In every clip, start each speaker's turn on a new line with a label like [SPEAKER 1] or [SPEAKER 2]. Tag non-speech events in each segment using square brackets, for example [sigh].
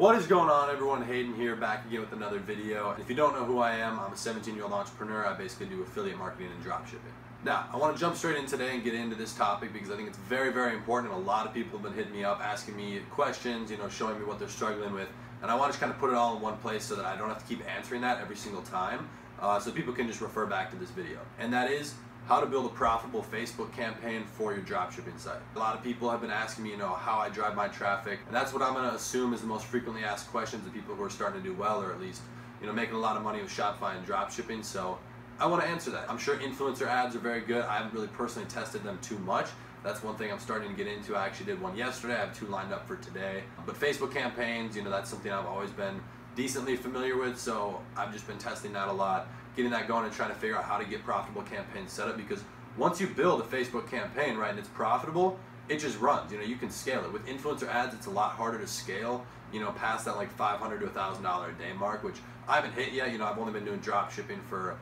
[SPEAKER 1] What is going on everyone? Hayden here back again with another video. If you don't know who I am, I'm a 17 year old entrepreneur. I basically do affiliate marketing and dropshipping. Now, I want to jump straight in today and get into this topic because I think it's very, very important. And A lot of people have been hitting me up, asking me questions, you know, showing me what they're struggling with. And I want to just kind of put it all in one place so that I don't have to keep answering that every single time. Uh, so people can just refer back to this video. And that is how to build a profitable Facebook campaign for your dropshipping site. A lot of people have been asking me, you know, how I drive my traffic, and that's what I'm gonna assume is the most frequently asked questions of people who are starting to do well, or at least, you know, making a lot of money with Shopify and dropshipping. So I wanna answer that. I'm sure influencer ads are very good. I haven't really personally tested them too much. That's one thing I'm starting to get into. I actually did one yesterday. I have two lined up for today. But Facebook campaigns, you know, that's something I've always been decently familiar with, so I've just been testing that a lot getting that going and trying to figure out how to get profitable campaigns set up because once you build a Facebook campaign, right, and it's profitable, it just runs. You know, you can scale it. With influencer ads, it's a lot harder to scale, you know, past that like 500 to $1,000 a day mark, which I haven't hit yet. You know, I've only been doing drop shipping for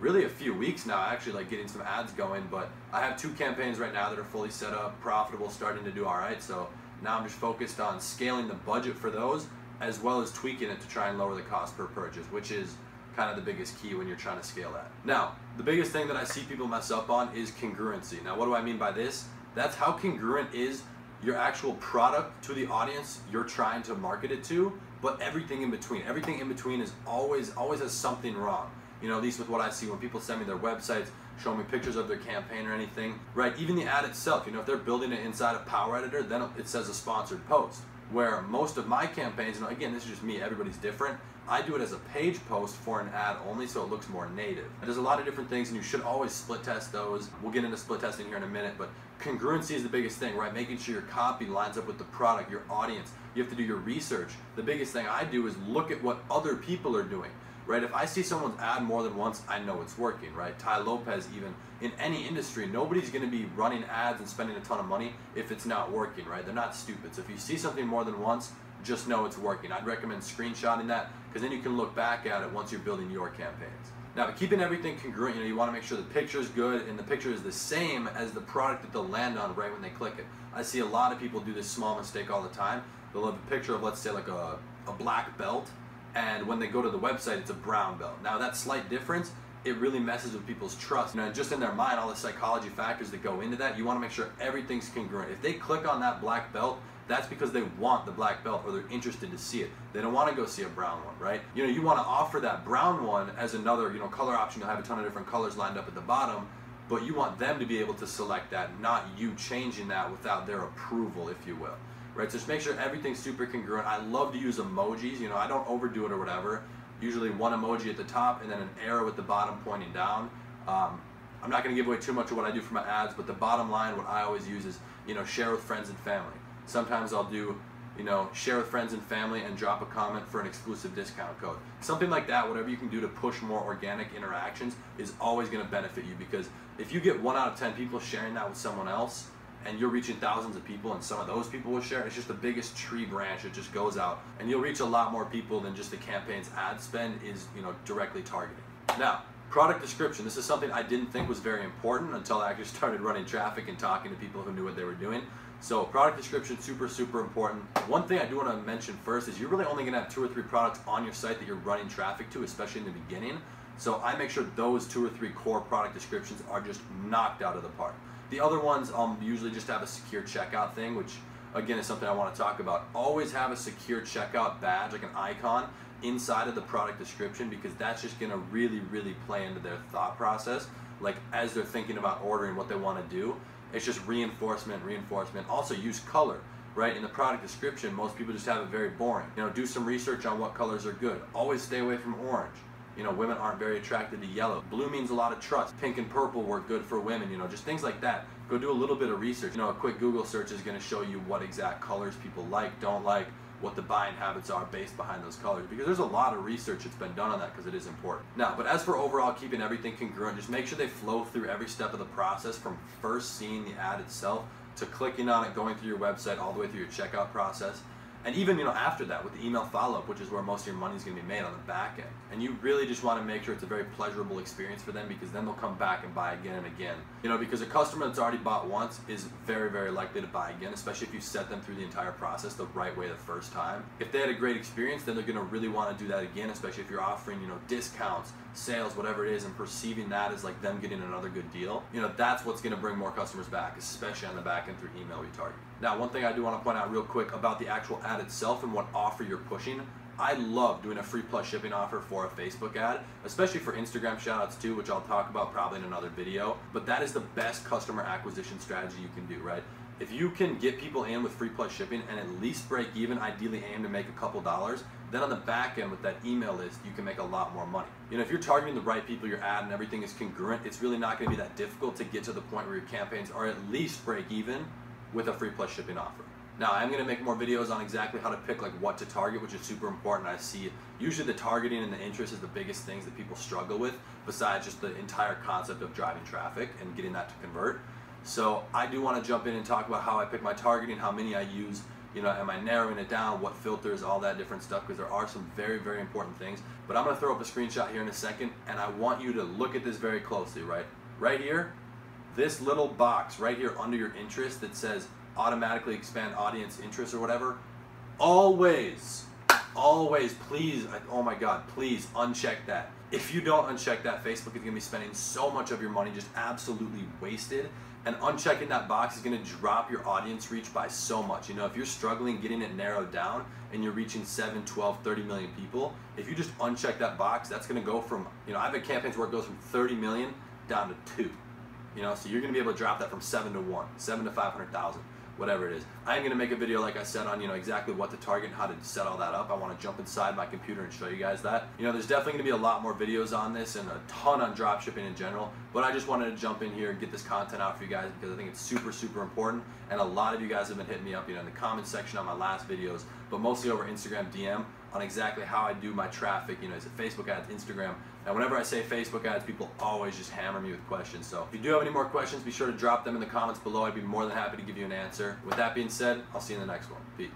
[SPEAKER 1] really a few weeks now, actually, like getting some ads going. But I have two campaigns right now that are fully set up, profitable, starting to do all right. So now I'm just focused on scaling the budget for those as well as tweaking it to try and lower the cost per purchase, which is kind of the biggest key when you're trying to scale that. Now, the biggest thing that I see people mess up on is congruency. Now, what do I mean by this? That's how congruent is your actual product to the audience you're trying to market it to, but everything in between. Everything in between is always always has something wrong. You know, at least with what I see when people send me their websites, show me pictures of their campaign or anything, right? Even the ad itself, you know, if they're building it inside of Power Editor, then it says a sponsored post. Where most of my campaigns, and again, this is just me, everybody's different, I do it as a page post for an ad only so it looks more native. There's a lot of different things and you should always split test those. We'll get into split testing here in a minute, but congruency is the biggest thing, right? Making sure your copy lines up with the product, your audience. You have to do your research. The biggest thing I do is look at what other people are doing, right? If I see someone's ad more than once, I know it's working, right? Tai Lopez even, in any industry, nobody's gonna be running ads and spending a ton of money if it's not working, right? They're not stupid. So if you see something more than once, just know it's working. I'd recommend screenshotting that because then you can look back at it once you're building your campaigns. Now, keeping everything congruent, you know, you want to make sure the picture is good and the picture is the same as the product that they'll land on right when they click it. I see a lot of people do this small mistake all the time. They'll have a picture of, let's say, like a, a black belt, and when they go to the website, it's a brown belt. Now, that slight difference, it really messes with people's trust. You know, just in their mind, all the psychology factors that go into that, you want to make sure everything's congruent. If they click on that black belt, that's because they want the black belt or they're interested to see it. They don't want to go see a brown one, right? You know, you want to offer that brown one as another, you know, color option. You'll have a ton of different colors lined up at the bottom, but you want them to be able to select that, not you changing that without their approval, if you will. Right, so just make sure everything's super congruent. I love to use emojis. You know, I don't overdo it or whatever. Usually one emoji at the top and then an arrow at the bottom pointing down. Um, I'm not going to give away too much of what I do for my ads, but the bottom line, what I always use is, you know, share with friends and family. Sometimes I'll do, you know, share with friends and family and drop a comment for an exclusive discount code. Something like that, whatever you can do to push more organic interactions is always going to benefit you because if you get one out of 10 people sharing that with someone else, and you're reaching thousands of people and some of those people will share it's just the biggest tree branch that just goes out and you'll reach a lot more people than just the campaign's ad spend is you know directly targeting now product description this is something i didn't think was very important until i actually [laughs] started running traffic and talking to people who knew what they were doing so product description, super, super important. One thing I do want to mention first is you're really only going to have two or three products on your site that you're running traffic to, especially in the beginning. So I make sure those two or three core product descriptions are just knocked out of the park. The other ones um, usually just have a secure checkout thing, which again is something I want to talk about. Always have a secure checkout badge, like an icon, inside of the product description because that's just going to really, really play into their thought process. Like as they're thinking about ordering what they want to do, it's just reinforcement, reinforcement. Also use color, right? In the product description, most people just have it very boring. You know, do some research on what colors are good. Always stay away from orange. You know, women aren't very attracted to yellow. Blue means a lot of trust. Pink and purple work good for women, you know, just things like that. Go do a little bit of research. You know, a quick Google search is gonna show you what exact colors people like, don't like, what the buying habits are based behind those colors because there's a lot of research that's been done on that because it is important. Now, but as for overall keeping everything congruent, just make sure they flow through every step of the process from first seeing the ad itself to clicking on it, going through your website, all the way through your checkout process. And even you know after that with the email follow-up, which is where most of your money is going to be made on the back end. And you really just want to make sure it's a very pleasurable experience for them because then they'll come back and buy again and again. You know, because a customer that's already bought once is very, very likely to buy again, especially if you set them through the entire process the right way the first time. If they had a great experience, then they're going to really want to do that again, especially if you're offering, you know, discounts, sales, whatever it is, and perceiving that as like them getting another good deal. You know, that's what's going to bring more customers back, especially on the back end through email retargeting. Now, one thing I do want to point out real quick about the actual ad itself and what offer you're pushing. I love doing a free plus shipping offer for a Facebook ad, especially for Instagram shoutouts too, which I'll talk about probably in another video. But that is the best customer acquisition strategy you can do, right? If you can get people in with free plus shipping and at least break even, ideally aim to make a couple dollars, then on the back end with that email list, you can make a lot more money. You know, if you're targeting the right people, your ad and everything is congruent, it's really not gonna be that difficult to get to the point where your campaigns are at least break even with a free plus shipping offer. Now I'm gonna make more videos on exactly how to pick like what to target, which is super important. I see usually the targeting and the interest is the biggest things that people struggle with, besides just the entire concept of driving traffic and getting that to convert. So I do want to jump in and talk about how I pick my targeting, how many I use, you know, am I narrowing it down, what filters, all that different stuff, because there are some very, very important things. But I'm gonna throw up a screenshot here in a second, and I want you to look at this very closely, right? Right here, this little box right here under your interest that says automatically expand audience interest or whatever, always, always, please, oh my God, please uncheck that. If you don't uncheck that, Facebook is gonna be spending so much of your money just absolutely wasted. And unchecking that box is gonna drop your audience reach by so much. You know, if you're struggling getting it narrowed down and you're reaching 7, 12, 30 million people, if you just uncheck that box, that's gonna go from, you know, I've had campaigns where it goes from 30 million down to two. You know, so you're gonna be able to drop that from seven to one, seven to 500,000 whatever it is. I'm gonna make a video, like I said, on you know exactly what to target and how to set all that up. I wanna jump inside my computer and show you guys that. You know, there's definitely gonna be a lot more videos on this and a ton on dropshipping in general, but I just wanted to jump in here and get this content out for you guys because I think it's super, super important. And a lot of you guys have been hitting me up, you know, in the comment section on my last videos, but mostly over Instagram DM on exactly how I do my traffic. You know, is it Facebook ads, Instagram? And whenever I say Facebook ads, people always just hammer me with questions. So if you do have any more questions, be sure to drop them in the comments below. I'd be more than happy to give you an answer. With that being said, I'll see you in the next one. Peace.